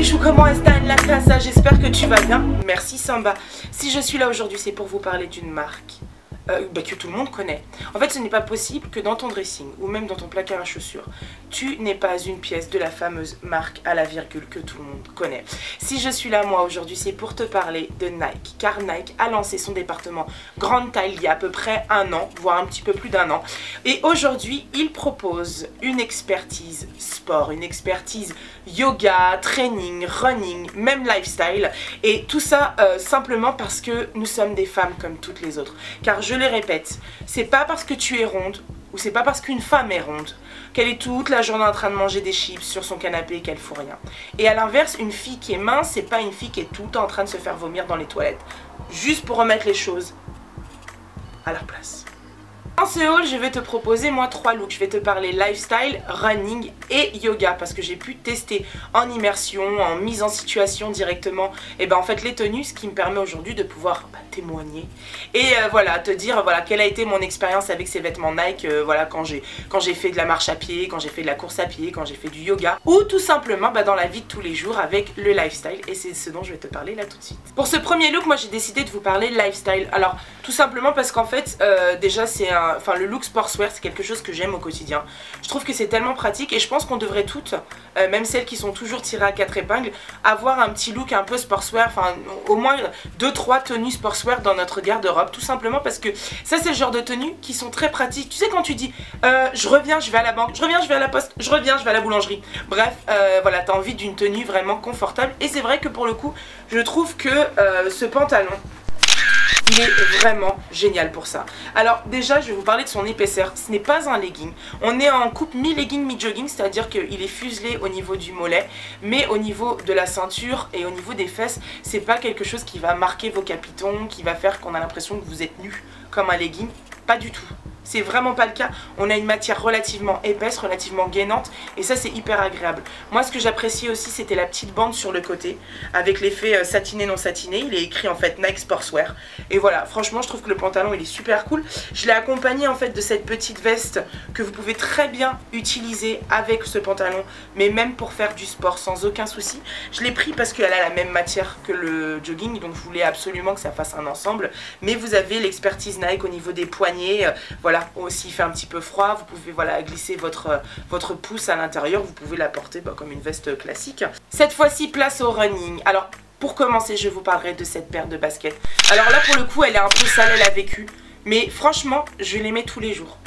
bichou, comment est-ce la casa J'espère que tu vas bien. Merci Samba. Si je suis là aujourd'hui, c'est pour vous parler d'une marque euh, bah, que tout le monde connaît. En fait, ce n'est pas possible que dans ton dressing ou même dans ton placard à chaussures, tu n'es pas une pièce de la fameuse marque à la virgule que tout le monde connaît. Si je suis là, moi, aujourd'hui, c'est pour te parler de Nike, car Nike a lancé son département grande taille il y a à peu près un an, voire un petit peu plus d'un an. Et aujourd'hui, il propose une expertise sport, une expertise yoga, training, running, même lifestyle. Et tout ça euh, simplement parce que nous sommes des femmes comme toutes les autres. Car je le répète, c'est pas parce que tu es ronde ou c'est pas parce qu'une femme est ronde qu'elle est toute la journée en train de manger des chips sur son canapé et qu'elle fout rien. Et à l'inverse, une fille qui est mince, c'est pas une fille qui est tout le temps en train de se faire vomir dans les toilettes. Juste pour remettre les choses à leur place. Dans ce haul, je vais te proposer moi trois looks. Je vais te parler lifestyle, running et yoga parce que j'ai pu tester en immersion, en mise en situation directement et ben en fait les tenues, ce qui me permet aujourd'hui de pouvoir bah, témoigner et euh, voilà te dire voilà quelle a été mon expérience avec ces vêtements Nike euh, voilà quand j'ai quand j'ai fait de la marche à pied, quand j'ai fait de la course à pied, quand j'ai fait du yoga ou tout simplement bah, dans la vie de tous les jours avec le lifestyle et c'est ce dont je vais te parler là tout de suite. Pour ce premier look, moi j'ai décidé de vous parler lifestyle. Alors tout simplement parce qu'en fait euh, déjà c'est un enfin le look sportswear c'est quelque chose que j'aime au quotidien. Je trouve que c'est tellement pratique et je pense qu'on devrait toutes, euh, même celles qui sont toujours tirées à quatre épingles, avoir un petit look un peu sportswear, enfin au moins 2-3 tenues sportswear dans notre garde-robe, tout simplement parce que ça c'est le genre de tenues qui sont très pratiques. Tu sais quand tu dis euh, je reviens, je vais à la banque, je reviens, je vais à la poste, je reviens, je vais à la boulangerie. Bref, euh, voilà, t'as envie d'une tenue vraiment confortable et c'est vrai que pour le coup, je trouve que ce pantalon vraiment génial pour ça. Alors déjà, je vais vous parler de son épaisseur. Ce n'est pas un legging. On est en coupe mi-legging, mi-jogging, c'est-à-dire qu'il est fuselé au niveau du mollet, mais au niveau de la ceinture et au niveau des fesses, c'est pas quelque chose qui va marquer vos capitons, qui va faire qu'on a l'impression que vous êtes nu comme un legging. Pas du tout. C'est vraiment pas le cas. On a une matière relativement épaisse, relativement gainante et ça c'est hyper agréable. Moi ce que j'appréciais aussi c'était la petite bande sur le côté avec l'effet euh, satiné non satiné. Il est écrit en fait Nike Sportswear. Et voilà, franchement je trouve que le pantalon il est super cool. Je l'ai accompagné en fait de cette petite veste que vous pouvez très bien utiliser avec ce pantalon mais même pour faire du sport sans aucun souci. Je l'ai pris parce qu'elle a la même matière que le jogging donc je voulais absolument que ça fasse un ensemble. Mais vous avez l'expertise Nike au niveau des poignets. Euh, voilà aussi il fait un petit peu froid, vous pouvez voilà, glisser votre, euh, votre pouce à l'intérieur, vous pouvez la porter bah, comme une veste classique. Cette fois-ci, place au running. Alors, pour commencer, je vous parlerai de cette paire de baskets. Alors là, pour le coup, elle est un peu sale, elle a vécu. Mais franchement, je les mets tous les jours.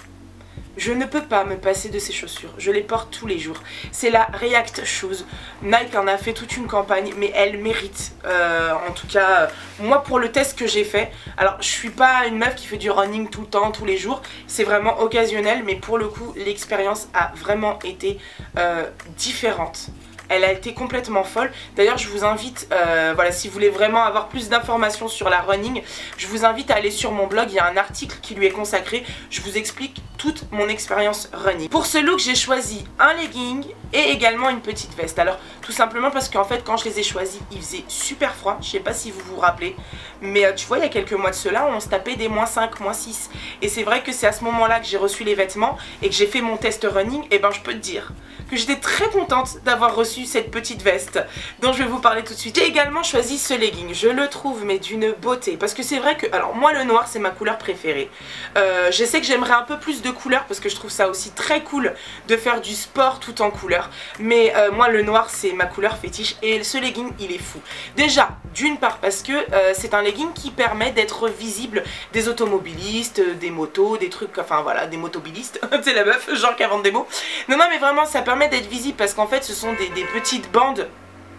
Je ne peux pas me passer de ces chaussures, je les porte tous les jours. C'est la React Shoes. Nike en a fait toute une campagne, mais elle mérite. Euh, en tout cas, moi pour le test que j'ai fait, alors je suis pas une meuf qui fait du running tout le temps, tous les jours. C'est vraiment occasionnel, mais pour le coup, l'expérience a vraiment été euh, différente elle a été complètement folle. D'ailleurs, je vous invite, euh, voilà, si vous voulez vraiment avoir plus d'informations sur la running, je vous invite à aller sur mon blog, il y a un article qui lui est consacré. Je vous explique toute mon expérience running. Pour ce look, j'ai choisi un legging et également une petite veste. Alors, tout simplement parce qu'en fait, quand je les ai choisis, il faisait super froid. Je sais pas si vous vous rappelez, mais euh, tu vois, il y a quelques mois de cela, on se tapait des moins 5, moins 6. Et c'est vrai que c'est à ce moment-là que j'ai reçu les vêtements et que j'ai fait mon test running. Et ben, je peux te dire que j'étais très contente d'avoir reçu cette petite veste dont je vais vous parler tout de suite. J'ai également choisi ce legging, je le trouve mais d'une beauté parce que c'est vrai que, alors moi le noir c'est ma couleur préférée. Euh, je sais que j'aimerais un peu plus de couleurs parce que je trouve ça aussi très cool de faire du sport tout en couleur. Mais euh, moi le noir c'est ma couleur fétiche et ce legging il est fou. Déjà, d'une part parce que euh, c'est un legging qui permet d'être visible des automobilistes, des motos, des trucs, enfin voilà, des motobilistes, c'est la meuf, genre qui invente des mots. Non non mais vraiment ça permet d'être visible parce qu'en fait ce sont des, petites bandes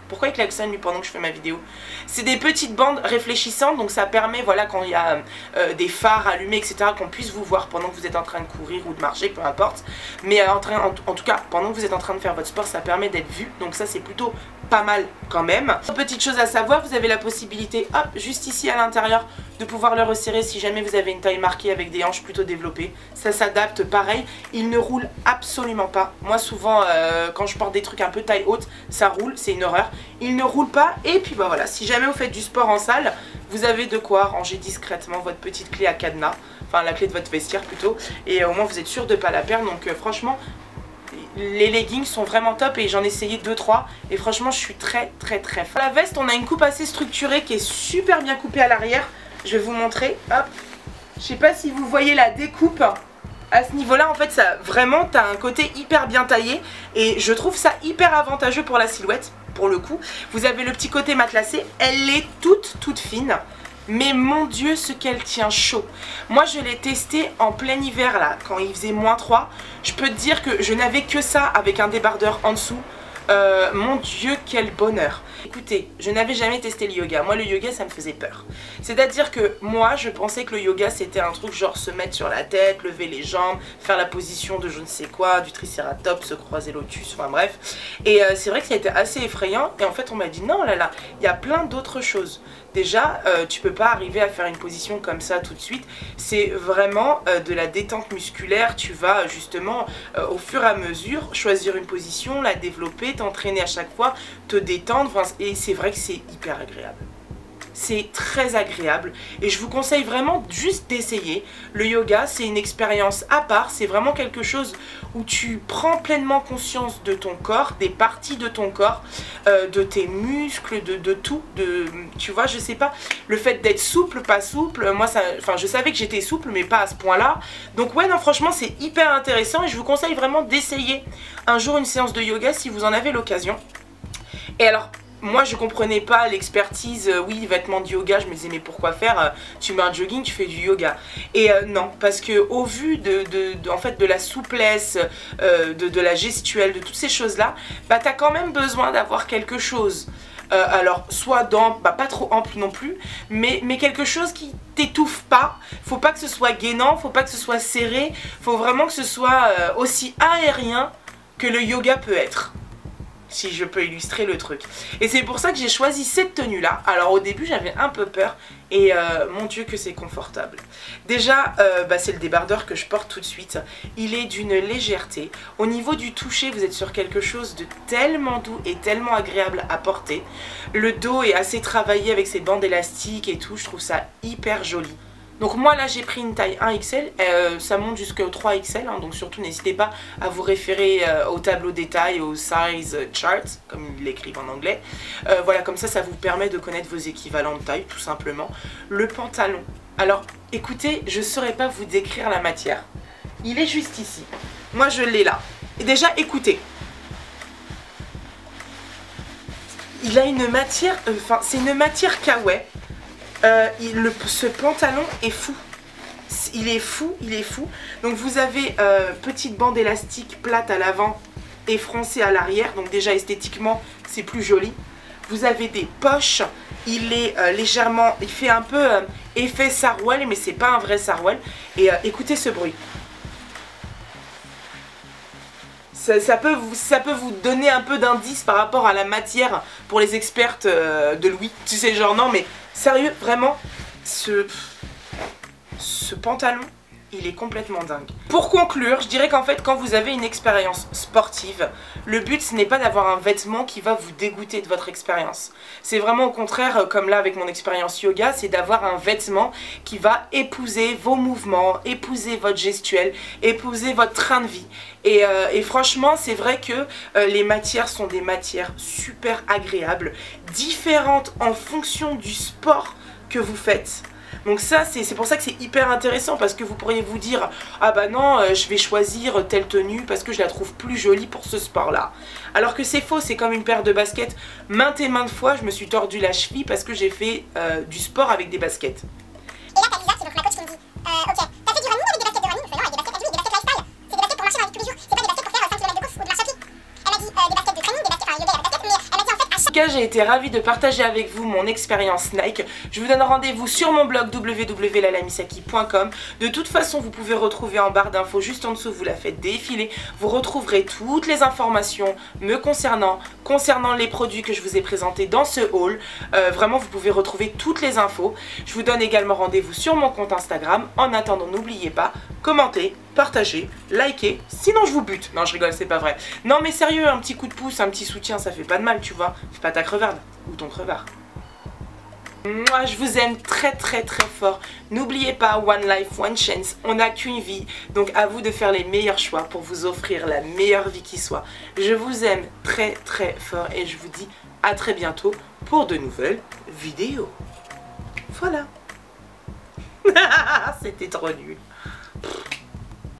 pourquoi il klaxonne lui pendant que je fais ma vidéo? C'est des petites bandes réfléchissantes, donc ça permet, voilà, quand il y a euh, des phares allumés, etc., qu'on puisse vous voir pendant que vous êtes en train de courir ou de marcher, peu importe. Mais euh, en, train, en, tout cas, pendant que vous êtes en train de faire votre sport, ça permet d'être vu, donc ça c'est plutôt pas mal quand même. Petite chose à savoir, vous avez la possibilité, hop, juste ici à l'intérieur, de pouvoir le resserrer si jamais vous avez une taille marquée avec des hanches plutôt développées. Ça s'adapte pareil, il ne roule absolument pas. Moi souvent, euh, quand je porte des trucs un peu taille haute, ça roule, c'est une horreur. Il ne roule pas et puis bah voilà, si jamais vous faites du sport en salle, vous avez de quoi ranger discrètement votre petite clé à cadenas, enfin la clé de votre vestiaire plutôt, et au moins vous êtes sûr de pas la perdre. Donc euh, franchement, les leggings sont vraiment top et j'en ai essayé 2-3 et franchement je suis très très très fan. La veste on a une coupe assez structurée qui est super bien coupée à l'arrière. Je vais vous montrer. Hop. Je sais pas si vous voyez la découpe. À ce niveau là en fait ça vraiment t'as un côté hyper bien taillé et je trouve ça hyper avantageux pour la silhouette pour le coup. Vous avez le petit côté matelassé, elle est toute toute fine. Mais mon dieu ce qu'elle tient chaud. Moi je l'ai testé en plein hiver là Quand il faisait moins 3 Je peux te dire que je n'avais que ça avec un débardeur en dessous. Euh, mon dieu quel bonheur Écoutez, je n'avais jamais testé le yoga. Moi, le yoga, ça me faisait peur. C'est-à-dire que moi, je pensais que le yoga, c'était un truc genre se mettre sur la tête, lever les jambes, faire la position de je ne sais quoi, du tricératops, se croiser lotus, enfin bref. Et euh, c'est vrai que ça a été assez effrayant. Et en fait, on m'a dit non, là là, il y a plein d'autres choses. Déjà, euh, tu peux pas arriver à faire une position comme ça tout de suite. C'est vraiment euh, de la détente musculaire. Tu vas justement, au fur et à mesure, choisir une position, la développer, t'entraîner à chaque fois, te détendre et c'est vrai que c'est hyper agréable. C'est très agréable et je vous conseille vraiment juste d'essayer. Le yoga, c'est une expérience à part, c'est vraiment quelque chose où tu prends pleinement conscience de ton corps, des parties de ton corps, euh, de tes muscles, de, tout. De, tu vois, je sais pas, le fait d'être souple, pas souple, moi, ça, enfin, je savais que j'étais souple, mais pas à ce point-là. Donc ouais, non, franchement, c'est hyper intéressant et je vous conseille vraiment d'essayer un jour une séance de yoga si vous en avez l'occasion. Et alors, moi je comprenais pas l'expertise, euh, oui vêtements de yoga, je me disais mais pourquoi faire, euh, tu mets un jogging, tu fais du yoga. Et euh, non, parce que au vu de, en fait, de la souplesse, de, la gestuelle, de toutes ces choses là, bah t'as quand même besoin d'avoir quelque chose. alors soit dans, bah, pas trop ample non plus, mais, mais quelque chose qui t'étouffe pas, faut pas que ce soit gainant, faut pas que ce soit serré, faut vraiment que ce soit aussi aérien que le yoga peut être si je peux illustrer le truc. Et c'est pour ça que j'ai choisi cette tenue là. Alors au début j'avais un peu peur et euh, mon dieu que c'est confortable. Déjà euh, bah, c'est le débardeur que je porte tout de suite. Il est d'une légèreté. Au niveau du toucher vous êtes sur quelque chose de tellement doux et tellement agréable à porter. Le dos est assez travaillé avec ses bandes élastiques et tout. Je trouve ça hyper joli. Donc moi là j'ai pris une taille 1XL, euh, ça monte jusqu'au 3XL, hein, donc surtout n'hésitez pas à vous référer euh, au tableau détail, au size chart, comme ils l'écrivent en anglais. Euh, voilà, comme ça, ça vous permet de connaître vos équivalents de taille, tout simplement. Le pantalon. Alors, écoutez, je ne saurais pas vous décrire la matière. Il est juste ici. Moi je l'ai là. Et déjà, écoutez. Il a une matière, enfin c'est une matière kawaii euh, ce pantalon est fou. Il est fou, il est fou. Donc vous avez euh, petite bande élastique plate à l'avant et froncée à l'arrière. Donc déjà esthétiquement, c'est plus joli. Vous avez des poches. Il est euh, légèrement, il fait un peu effet sarouel, mais c'est pas un vrai sarouel. Et écoutez ce bruit. Ça, peut vous, ça peut vous donner un peu d'indice par rapport à la matière pour les expertes de Louis. Tu sais, genre non, mais Sérieux, vraiment, ce, ce pantalon, il est complètement dingue. Pour conclure, je dirais qu'en fait, quand vous avez une expérience sportive, le but, ce n'est pas d'avoir un vêtement qui va vous dégoûter de votre expérience. C'est vraiment au contraire, euh, comme là avec mon expérience yoga, c'est d'avoir un vêtement qui va épouser vos mouvements, épouser votre gestuelle, épouser votre train de vie. Et, euh, franchement, c'est vrai que euh, les matières sont des matières super agréables, différentes en fonction du sport que vous faites. Donc ça, c'est pour ça que c'est hyper intéressant parce que vous pourriez vous dire « Ah bah non, euh, je vais choisir telle tenue parce que je la trouve plus jolie pour ce sport-là. » Alors que c'est faux, c'est comme une paire de baskets. Maintes et maintes fois, je me suis tordu la cheville parce que j'ai fait du sport avec des baskets. Et là, t'as Lisa qui est donc ma coach qui me dit euh, Ok, j'ai été ravie de partager avec vous mon expérience Nike. Je vous donne rendez-vous sur mon blog www.lalamisaki.com. De toute façon, vous pouvez retrouver en barre d'infos juste en dessous, vous la faites défiler. Vous retrouverez toutes les informations me concernant, concernant les produits que je vous ai présentés dans ce haul. Euh, vraiment, vous pouvez retrouver toutes les infos. Je vous donne également rendez-vous sur mon compte Instagram. En attendant, n'oubliez pas, commentez, partagez, likez. Sinon, je vous bute. Non, je rigole, c'est pas vrai. Non, mais sérieux, un petit coup de pouce, un petit soutien, ça fait pas de mal, tu vois. Fais pas ta crevarde ou ton crevard. Moi, je vous aime très très très fort. N'oubliez pas, One Life, One Chance, on n'a qu'une vie. Donc à vous de faire les meilleurs choix pour vous offrir la meilleure vie qui soit. Je vous aime très très fort et je vous dis à très bientôt pour de nouvelles vidéos. Voilà. C'était trop nul. Pfft.